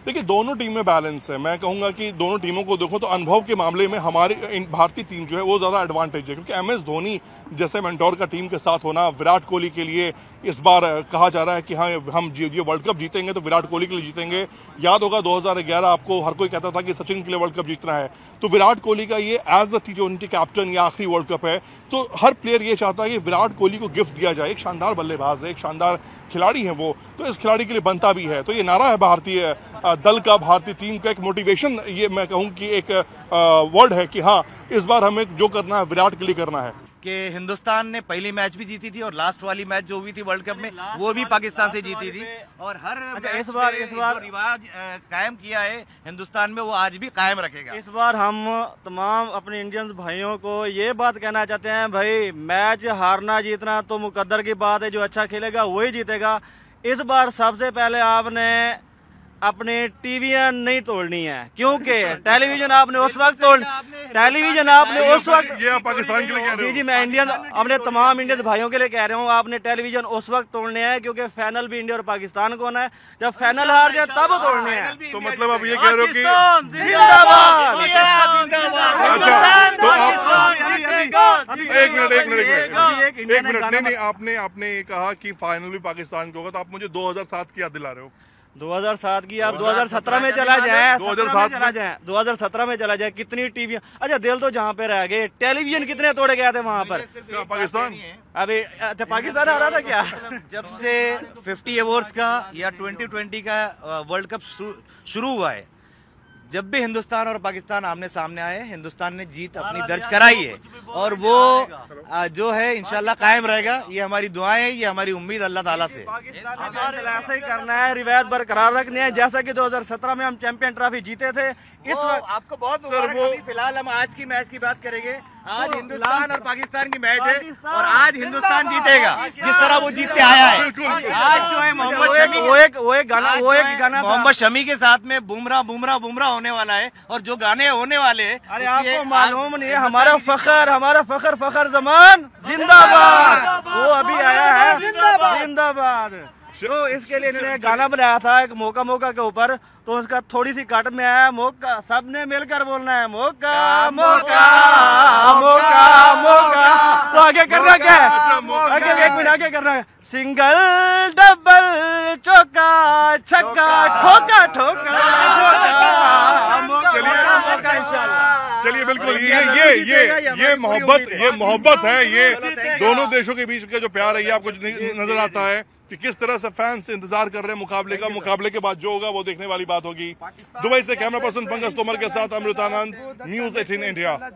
देखिए, दोनों टीम में बैलेंस है। मैं कहूँगा कि दोनों टीमों को देखो तो अनुभव के मामले में हमारी भारतीय टीम जो है, वो ज़्यादा एडवांटेज है। क्योंकि एम एस धोनी जैसे मेंटोर का टीम के साथ होना, विराट कोहली के लिए इस बार कहा जा रहा है कि हाँ हम ये वर्ल्ड कप जीतेंगे तो विराट कोहली के लिए जीतेंगे। याद होगा 2011 आपको हर कोई कहता था कि सचिन के लिए वर्ल्ड कप जीतना है। तो विराट कोहली का ये as a T twenty captain या आखिरी वर्ल्ड कप है। तो हर प्लेयर ये चाहता है कि विराट कोहली को गिफ्ट दिया जाए। एक शानदार बल्लेबाज है, एक शानदार खिलाड़ी है वो। तो इस खिलाड़ी के लिए बनता भी है। तो ये नारा है भारतीय दल का भारतीय टीम का एक मोटिवेशन ये मैं कहूँ कि एक वर्ड है कि हाँ इस बार हमें जो करना है विराट के लिए करना है। कि हिंदुस्तान ने पहली मैच भी जीती थी और लास्ट वाली मैच जो हुई थी वर्ल्ड कप में वो भी पाकिस्तान से जीती थी। और हर अच्छा, इस बार- इस बार- रिवाज कायम किया है हिंदुस्तान में वो आज भी कायम रखेगा। इस बार हम तमाम अपने इंडियन भाइयों को ये बात कहना चाहते हैं भाई मैच हारना जीतना तो मुकद्दर की बात है जो अच्छा खेलेगा वही जीतेगा। इस बार सबसे पहले आपने अपनी टीवियाँ नहीं तोड़नी है। क्योंकि टेलीविज़न आपने उस वक्त तोड़ टेलीविज़न आपने उस वक्त ये पाकिस्तान के लिए कह रहे जी जी मैं इंडियन अपने तमाम इंडियन भाइयों के लिए कह रहा हूँ आपने टेलीविज़न उस वक्त तोड़ने हैं क्योंकि फाइनल भी इंडिया और पाकिस्तान को होना है। जब फाइनल हार जाए तब तोड़ने हैं। तो मतलब आप ये कह रहे हो कि अच्छा तो एक मिनट एक मिनट एक मिनट। एक नहीं आपने आपने कहा कि फाइनल भी पाकिस्तान को होगा तो आप मुझे 2007 की याद दिला रहे हो। 2007 की आप 2017 में चला जाए 2007 में चला जाए 2017 में चला जाए कितनी टीवी अच्छा दिल तो जहाँ पे रह गए टेलीविज़न कितने तोड़े गए थे वहाँ पर? पाकिस्तान? अभी अच्छा पाकिस्तान आ रहा था क्या? जब से 50 अवार्ड्स का या 2020 का वर्ल्ड कप शुरू हुआ है जब भी हिंदुस्तान और पाकिस्तान आमने सामने आए हिंदुस्तान ने जीत अपनी दर्ज कराई है। और वो जो है इनशाला कायम रहेगा। ये हमारी दुआएँ है ये हमारी उम्मीद अल्लाह ताला से। ऐसा ही करना है रिवायत बरकरार रखनी है। जैसा कि 2017 में हम चैंपियन ट्रॉफी जीते थे इस वक्त आपको बहुत फ़िलहाल हम आज की मैच की बात करेंगे। आज तो हिंदुस्तान और पाकिस्तान की मैच है और आज हिंदुस्तान जीतेगा। जिस तरह वो जीतते आया है। आज जो है मोहम्मद शमी वो एक वो एक गाना वो एक गाना मोहम्मद शमी के साथ में बुमरा बुमरा बुमरा होने वाला है और जो गाने होने वाले हैं अरे आपको मालूम नहीं है हमारा फखर हमारा फखर फखर जमान। जिंदाबाद। वो अभी आया है। जिंदाबाद। तो इसके लिए इन्होंने गाना बनाया था एक मौका मौका के ऊपर। तो उसका थोड़ी सी कट में आया मौका। सबने मिलकर बोलना है मौका मौका मौका मौका। तो आगे करना क्या? है आगे एक मिनट आगे करना है। सिंगल डबल चौका छक्का ठोका ठोका चलिए बिल्कुल ये ये ये ये मोहब्बत ये मोहब्बत है ये दोनों देशों के बीच का जो प्यार है ये आपको नज़र आता है कि किस तरह से फैंस इंतज़ार कर रहे हैं मुकाबले का। मुकाबले के बाद जो होगा वो देखने वाली बात होगी। दुबई से कैमरा पर्सन पंकज तोमर के साथ अमृतानंद न्यूज़ एटीन इंडिया